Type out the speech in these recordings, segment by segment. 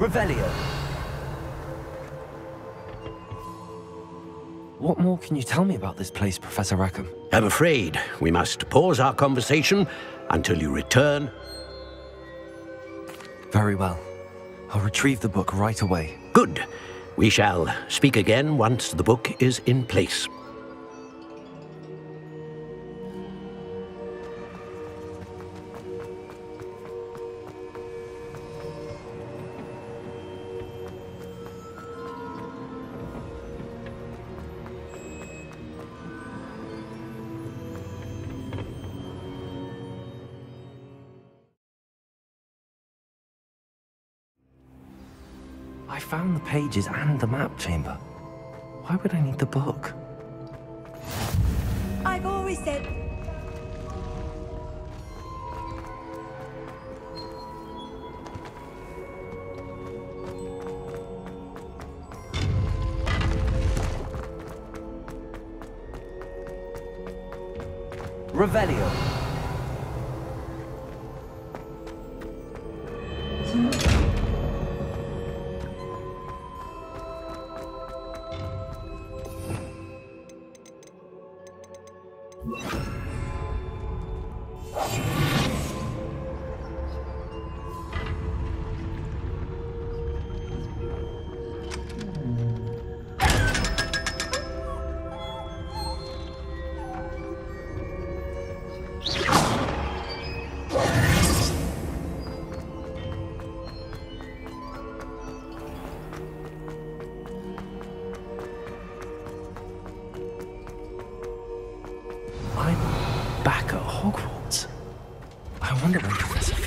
Revelio. What more can you tell me about this place, Professor Rackham? I'm afraid we must pause our conversation until you return. Very well. I'll retrieve the book right away. Good. We shall speak again once the book is in place. I found the pages and the map chamber. Why would I need the book? I've always said Revelio.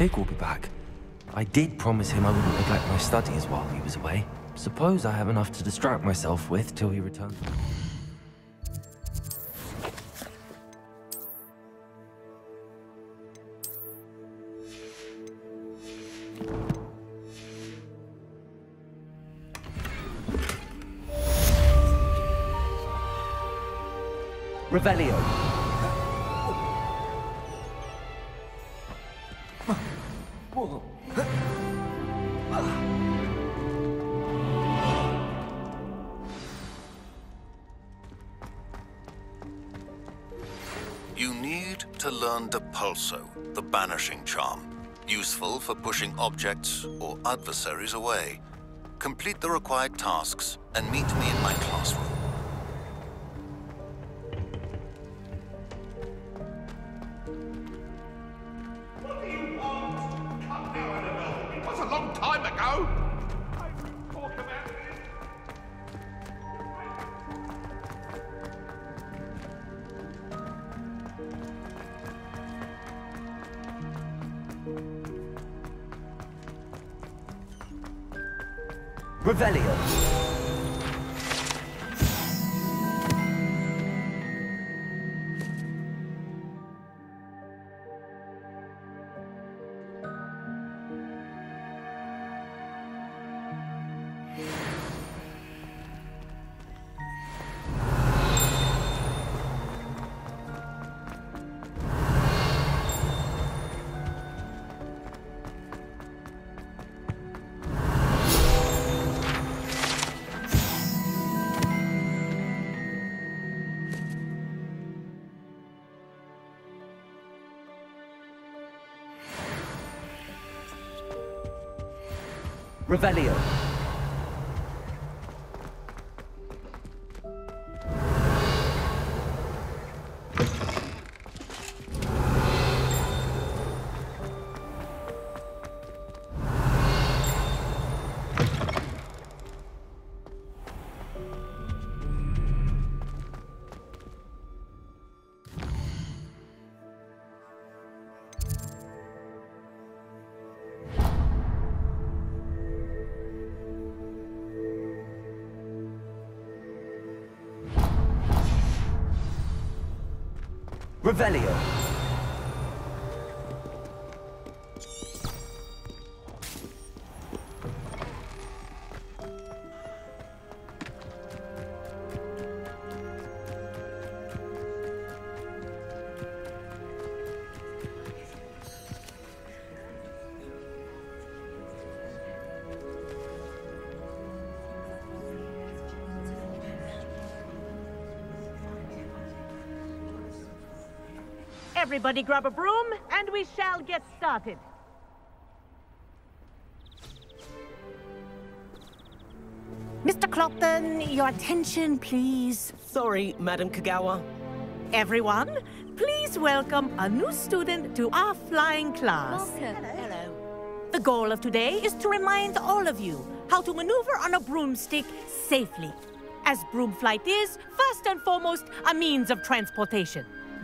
Fig will be back. I did promise him I wouldn't neglect my studies while he was away. Suppose I have enough to distract myself with till he returns. Revelio. To learn Depulso, the banishing charm, useful for pushing objects or adversaries away. Complete the required tasks and meet me in my classroom. Revelio. Revelio. Revelio. Everybody grab a broom, and we shall get started. Mr. Clopton, your attention, please. Sorry, Madam Kogawa. Everyone, please welcome a new student to our flying class. Welcome. Hello. The goal of today is to remind all of you how to maneuver on a broomstick safely. As broom flight is, first and foremost, a means of transportation.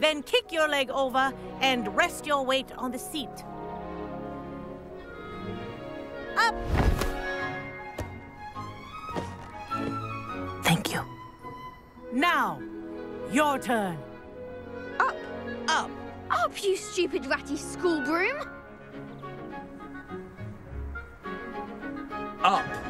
then kick your leg over and rest your weight on the seat. Up! Thank you. Now, your turn. Up, Up. up, you stupid ratty school broom! Up.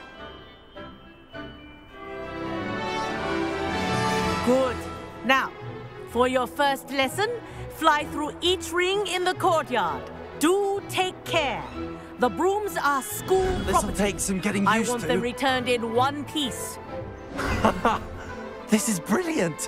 For your first lesson, fly through each ring in the courtyard. Do take care. The brooms are school This'll property. take some getting used to. I want to. them returned in one piece. This is brilliant.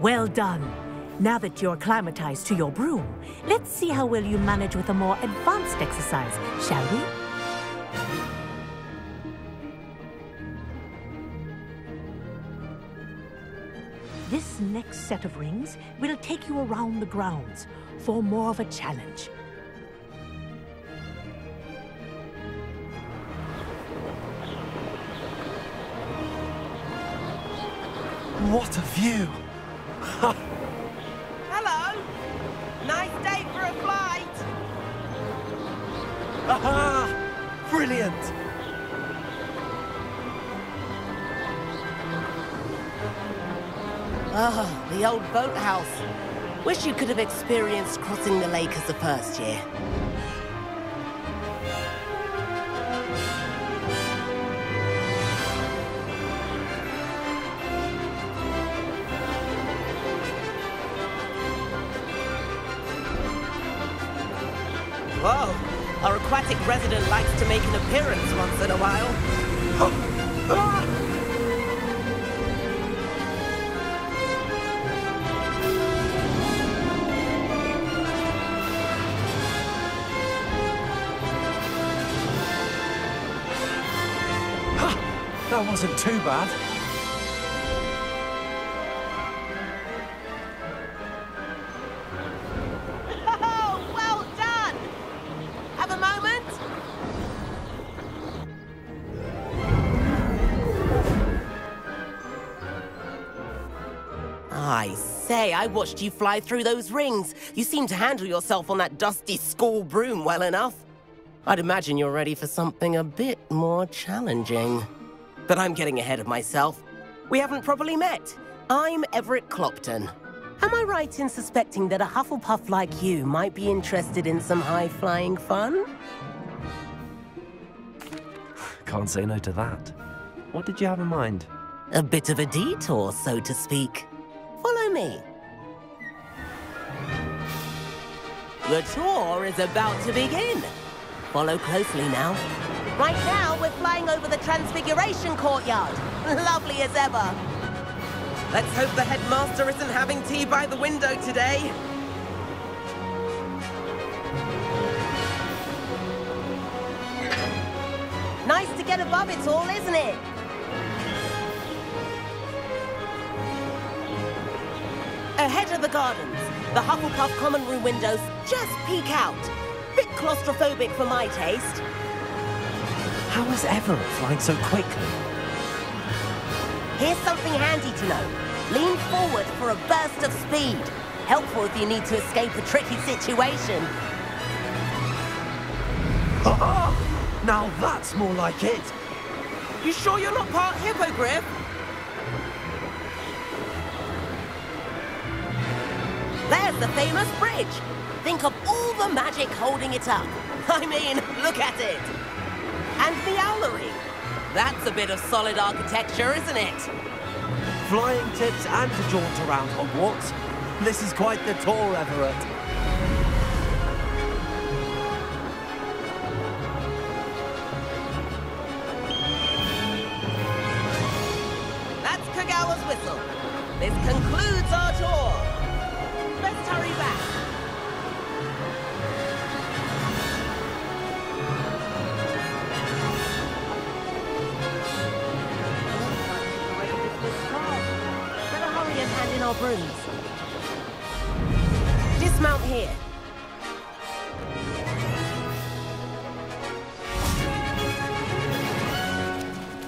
Well done. Now that you're acclimatized to your broom, let's see how well you manage with a more advanced exercise, shall we? This next set of rings will take you around the grounds for more of a challenge. What a view. Aha! Brilliant. Ah, the old boathouse. Wish you could have experienced crossing the lake as a first year. Appearance once in a while. That wasn't too bad. Oh, well done! Have a moment? Say, I watched you fly through those rings. You seem to handle yourself on that dusty school broom well enough. I'd imagine you're ready for something a bit more challenging. But I'm getting ahead of myself. We haven't properly met. I'm Everett Clopton. Am I right in suspecting that a Hufflepuff like you might be interested in some high-flying fun? Can't say no to that. What did you have in mind? A bit of a detour, so to speak. The tour is about to begin. Follow closely now. Right now, we're flying over the Transfiguration Courtyard. Lovely as ever. Let's hope the headmaster isn't having tea by the window today. Nice to get above it all, isn't it? Ahead of the gardens, the Hufflepuff common room windows just peek out. Bit claustrophobic for my taste. How is Everett flying so quickly? Here's something handy to know. Lean forward for a burst of speed. Helpful if you need to escape a tricky situation. Uh-uh. Now that's more like it. You sure you're not part hippogriff? The famous bridge. Think of all the magic holding it up. I mean, look at it. And the owlery. That's a bit of solid architecture, isn't it? Flying tips and a jaunt around Hogwarts. This is quite the tour, Everett. That's Kogawa's whistle. This concludes our tour. In our brooms. Dismount here.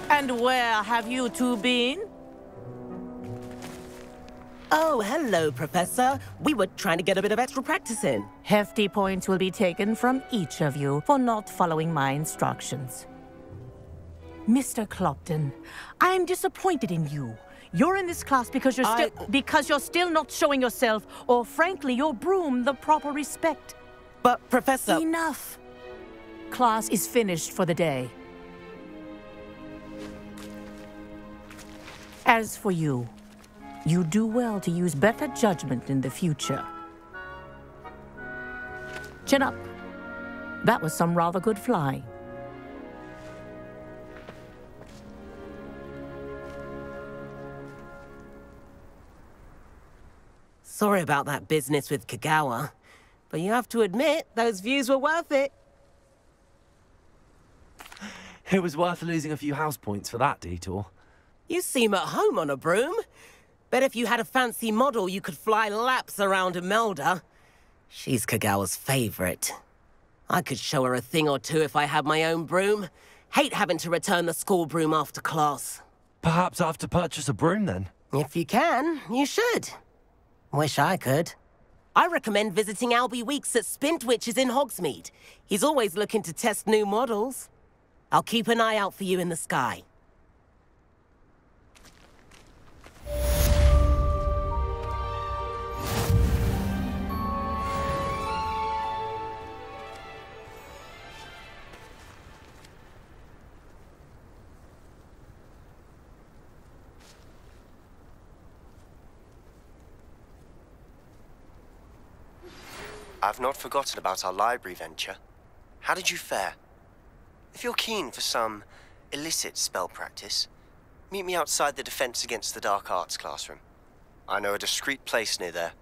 And where have you two been? Oh, hello, Professor. We were trying to get a bit of extra practice in. Hefty points will be taken from each of you for not following my instructions. Mr. Clopton, I am disappointed in you. You're in this class because you're still I- because you're still not showing yourself, or frankly, your broom the proper respect. But, Professor... Enough. Class is finished for the day. As for you, you do well to use better judgment in the future. Chin up. That was some rather good flying. Sorry about that business with Kogawa. But you have to admit, those views were worth it. It was worth losing a few house points for that detour. You seem at home on a broom. Bet if you had a fancy model, you could fly laps around Imelda. She's Kogawa's favorite. I could show her a thing or two if I had my own broom. Hate having to return the school broom after class. Perhaps I have to purchase a broom then. If you can, you should. Wish I could. I recommend visiting Albie Weekes at Spintwitches in Hogsmeade. He's always looking to test new models. I'll keep an eye out for you in the sky. I've not forgotten about our library venture. How did you fare? If you're keen for some illicit spell practice, meet me outside the Defense Against the Dark Arts classroom. I know a discreet place near there.